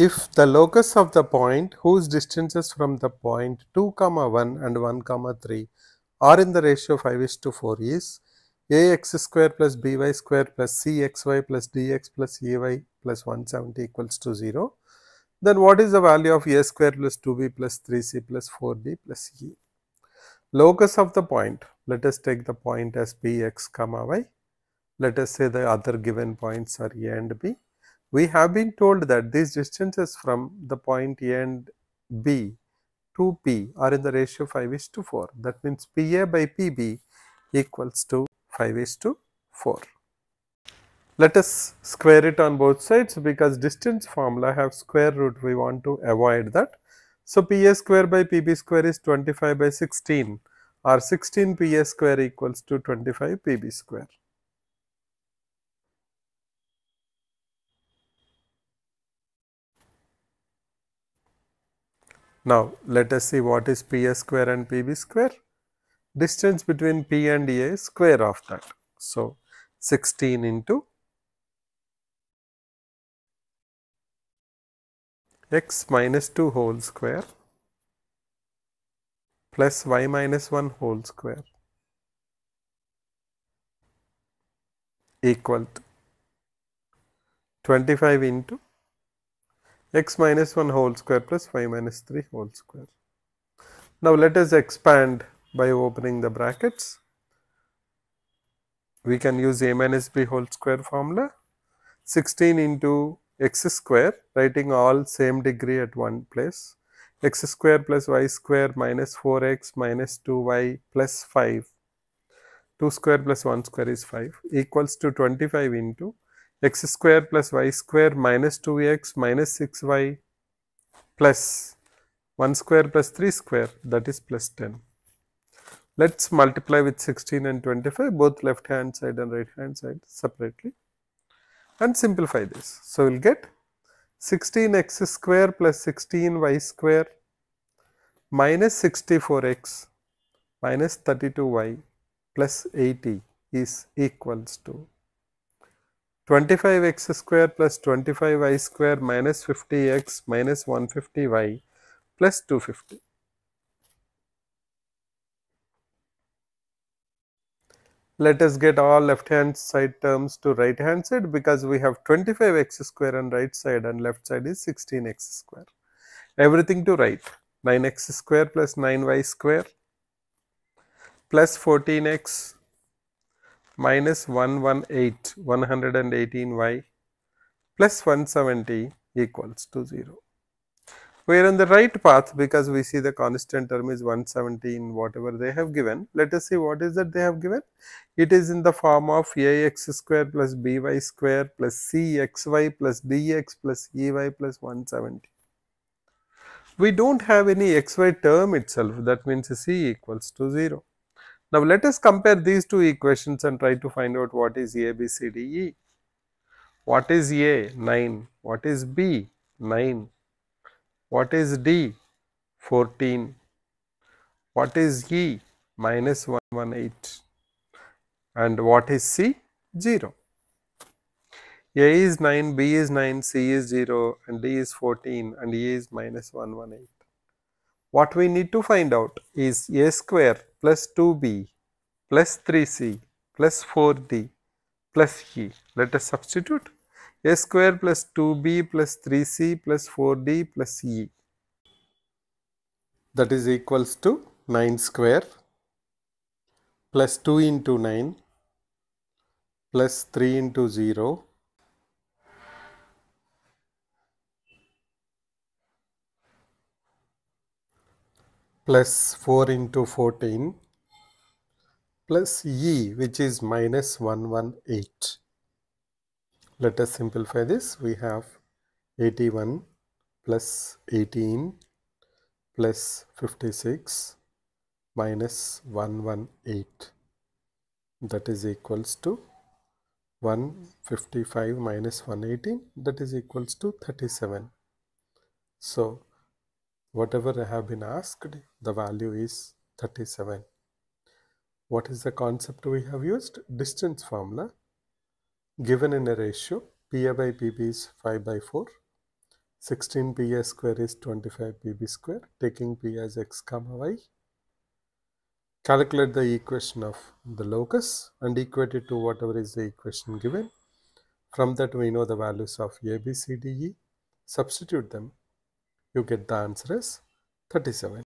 If the locus of the point whose distances from the point 2 comma 1 and 1 comma 3 are in the ratio 5 is to 4 is ax square plus by square plus cxy plus dx plus ay plus 170 equals to 0, then what is the value of a square plus 2b plus 3c plus 4d plus e? Locus of the point, let us take the point as bx comma y. Let us say the other given points are a and b we have been told that these distances from the point A and B to P are in the ratio 5 is to 4. That means PA by PB equals to 5 is to 4. Let us square it on both sides because distance formula have square root we want to avoid that. So, PA square by PB square is 25 by 16 or 16 PA square equals to 25 PB square. Now, let us see what is P s square and P b square. Distance between P and A is square of that. So, 16 into x minus 2 whole square plus y minus 1 whole square equal to 25 into x minus 1 whole square plus y minus 3 whole square. Now, let us expand by opening the brackets. We can use a minus b whole square formula 16 into x square writing all same degree at one place x square plus y square minus 4x minus 2y plus 5 2 square plus 1 square is 5 equals to 25 into x square plus y square minus 2x minus 6y plus 1 square plus 3 square that is plus 10. Let us multiply with 16 and 25 both left hand side and right hand side separately and simplify this. So, we will get 16x square plus 16y square minus 64x minus 32y plus 80 is equals to 25x square plus 25y square minus 50x minus 150y plus 250. Let us get all left hand side terms to right hand side because we have 25x square on right side and left side is 16x square. Everything to right 9x square plus 9y square plus 14x minus 118 118y plus 170 equals to 0. We are on the right path because we see the constant term is 117 whatever they have given. Let us see what is that they have given. It is in the form of ax square plus by square plus cxy plus dx plus ey plus 170. We do not have any xy term itself that means c equals to 0. Now, let us compare these two equations and try to find out what is A, B, C, D, E. What is A? 9. What is B? 9. What is D? 14. What is E? Minus 118. And what is C? 0. A is 9, B is 9, C is 0 and D is 14 and E is minus 118. What we need to find out is A square plus 2b plus 3c plus 4d plus e. Let us substitute a square plus 2b plus 3c plus 4d plus e that is equals to 9 square plus 2 into 9 plus 3 into 0 plus 4 into 14 plus e which is minus 118. Let us simplify this. We have 81 plus 18 plus 56 minus 118 that is equals to 155 minus 118 that is equals to 37. So, whatever I have been asked, the value is 37. What is the concept we have used? Distance formula given in a ratio PA by PB is 5 by 4 16 PA square is 25 pb square taking p as x comma y. Calculate the equation of the locus and equate it to whatever is the equation given. From that we know the values of a, b, c, d, e. Substitute them. You get the answer is 37.